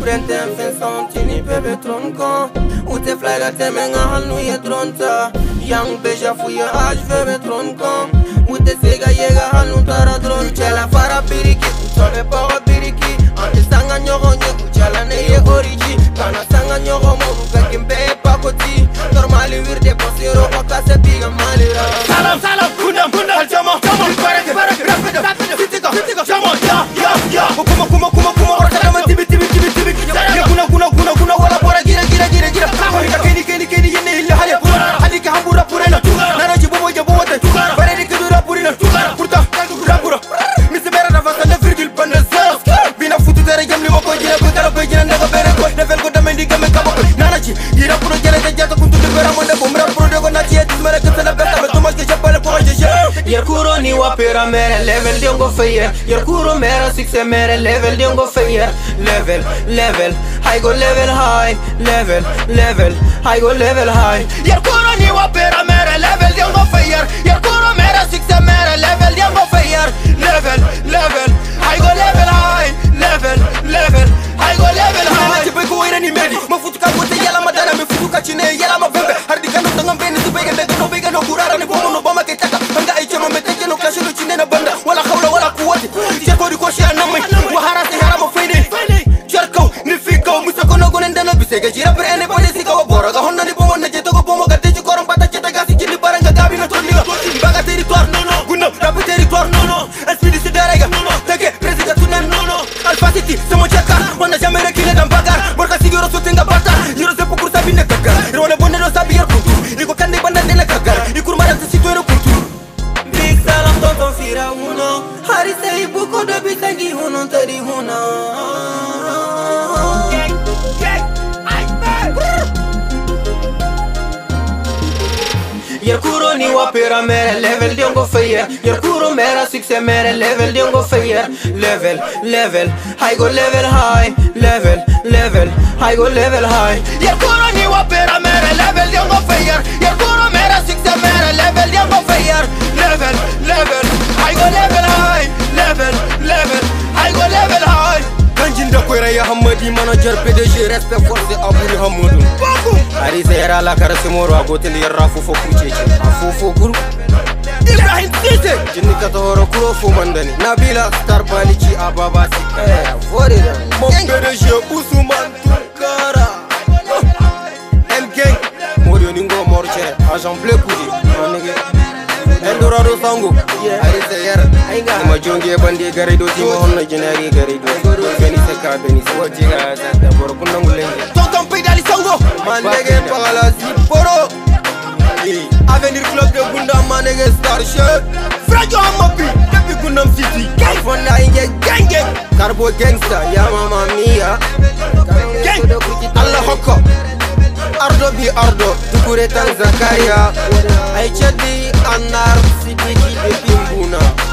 Prende în fin santini pe betronco Ute flaga teme nga hal nu e tronta Yang beja fuya aj ve betronco Ute sega yega hal nu tara dron Chela fara biriki Utole paga biriki Ante sanga nyogo nye Kuchala ne ye origi Kana sanga nyogo moru Kakin be pakoti Normali wirde posiro Okase biga malira Salam salam وابيرا ميرا ليفل ديونغو فيا يركورو ميرا سيكسا ميرا ليفل ديونغو فيا ليفل ليفل هايغو ليفل هاي ليفل ليفل هايغو ليفل هاي يركورو ني وابيرا ميرا ليفل ديونغو فيا يركورو ميرا سيكسا ميرا ليفل ديونغو فيا ليفل ليفل هايغو ليفل هاي ليفل ليفل هايغو ليفل هاي تبقوا ويراني مالي مفوتو كاكوتي يلا مدانا مفوتو كاتشيني ne bone sikawo boroga honnani bo wonna je togo bomo gadde ci korom bata ceta gasi kindi baranga gabina torniga baga territoire non non gunna rabbi territoire non non esprit si derega tege presida tunen non non alpha city sama chaka wonna jamais rekile dam bagar borka sigoro kagar sabi yor kuntu iko kande bandande na kagar ikur mara se situero kuntu big salam tonton sira uno. Hari sei buko do bitani uno tari uno Yer kuro ni wapera mere level diongo feyer Yer kuro mera sikse mere level diongo feyer Level, level, I go level high. Level, level, I go level high. Yer kuro ni wapera ya hamadi Manager PDG respect force aburi hamadu Ari yara la kara simoro agotel yarra fufo kucece Afufo kuru Ibrahim Sise Jinni ka tohoro kuro fu mandani. Nabila Star Baliki Ababa si Eh, fori da Mon PDG Usman Tunkara M Gang Morio Ningo Morchere Agent Bleu Kudi Manige Eldorado Sango. Ari se yara. Ima jonge bande gare do timo honna jinari gare do Beni se ka beni se Wati ga sa boro lenge Tonton Pedali Sango. Manege pagala ziporo Avenir Club de Gundam Manege Starship Frajo Amapi Depuis Gundam City Fonda inge gang gang. Carbo Gangsta Ya mama mia. Gang. Allah hoko Ardo bi Ardo Tukure tan Zakaria Aichedi Anar Sidiki de Pimbuna